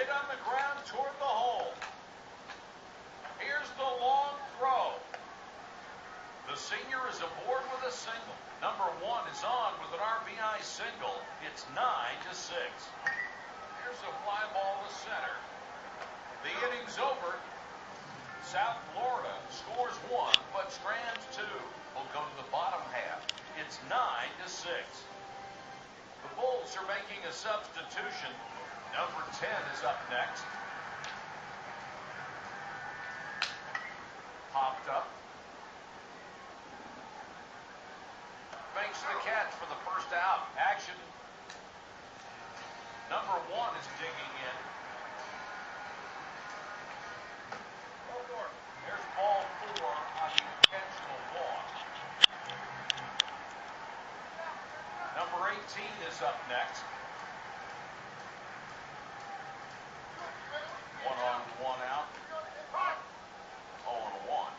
hit on the ground toward the hole. Here's the long throw. The senior is aboard with a single. Number one is on with an RBI single. It's nine to six. Here's a fly ball to center. The inning's over. South Florida scores one, but strands two. We'll go to the bottom half. It's nine to six. The Bulls are making a substitution. 10 is up next. Popped up. Makes the catch for the first out. Action. Number one is digging in. There's ball four on the intentional walk. Number 18 is up next. One on, one out. 0 and 1.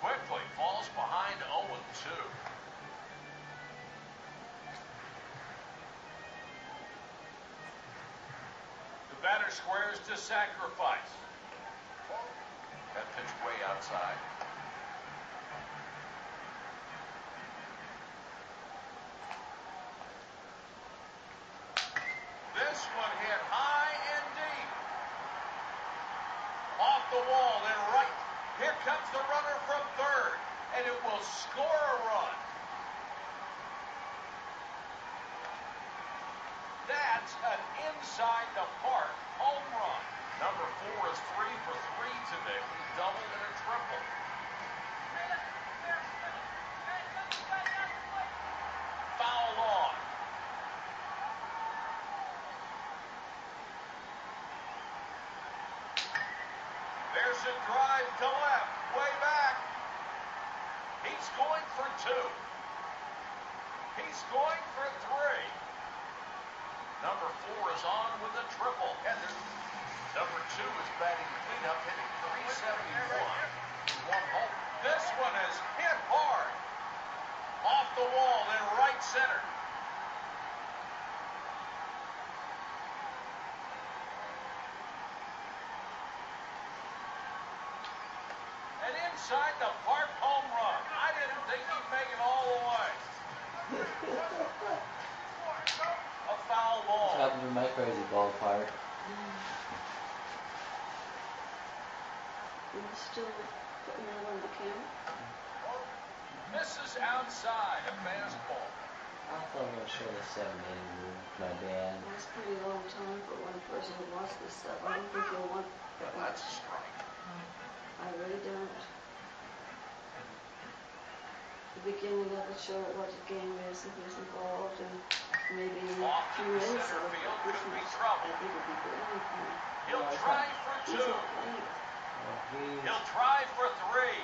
Quickly falls behind 0 and 2. The batter squares to sacrifice. That pitch way outside. This one hit high and deep. Off the wall and right. Here comes the runner from third, and it will score a run. That's an inside the park home run. Number four is three for three today with a double and a triple. Foul on. A drive to left, way back. He's going for two. He's going for three. Number four is on with a triple. And number two is batting cleanup, hitting 371. One home. This one is hit hard. Off the wall in right center. An inside the park home run. I didn't think he'd make it all the way. A foul What's ball. happened to my crazy ballpark? And still putting that on the camera. Misses outside a fastball. I thought I was show the seven inning rule, my bad. That's pretty long time for one person to watch this stuff. I don't think you'll want that much. That's a. I really don't. The beginning of it, show what the game is and who's involved and maybe a Off to few minutes of it. field, This be trouble. I think it'd be good. He'll No, try for two. Well, he's, He'll try for three.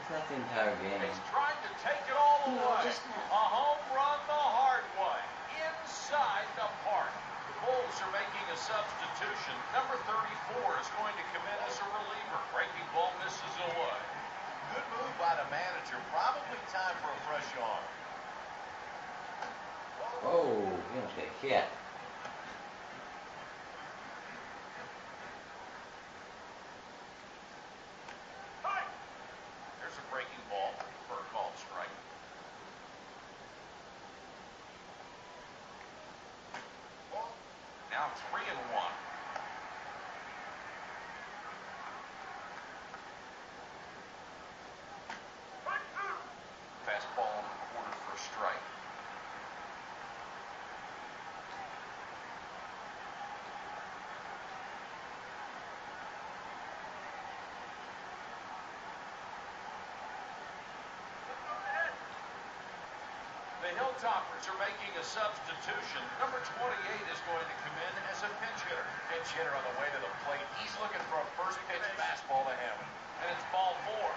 it's not the entire game. He's trying to take it all the No, way. just that. A home run the hard way. Inside the park. The Bulls are making a substitution. Number 34 is going to come in as a reliever. Breaking ball misses away. Good move by the manager. Probably time for a fresh arm. Oh, you don't get hit. There's a breaking ball for a called strike. Now three and one. Fastball on the quarter for a strike. The Hilltoppers are making a substitution. Number 28 is going to come in as a pinch hitter. Pinch hitter on the way to the plate. He's looking for a first pitch fastball to hammer. And it's ball four.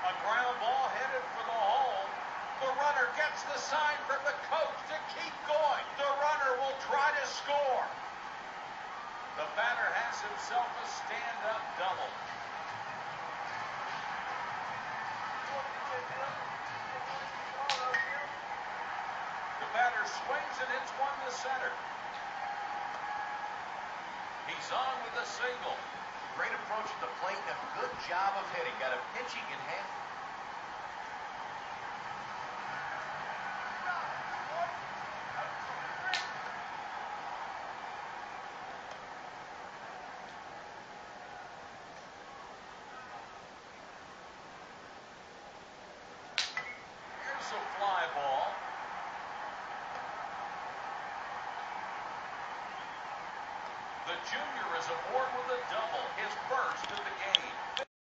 A ground ball headed for the hole. The runner gets the sign from the coach to keep going. The runner will try to score. The batter has himself a stand-up double. The batter swings and hits one to center. He's on with a single. Great approach at the plate and a good job of hitting. Got a pitching in hand. Here's a fly ball. The junior is aboard with a double, his first of the game.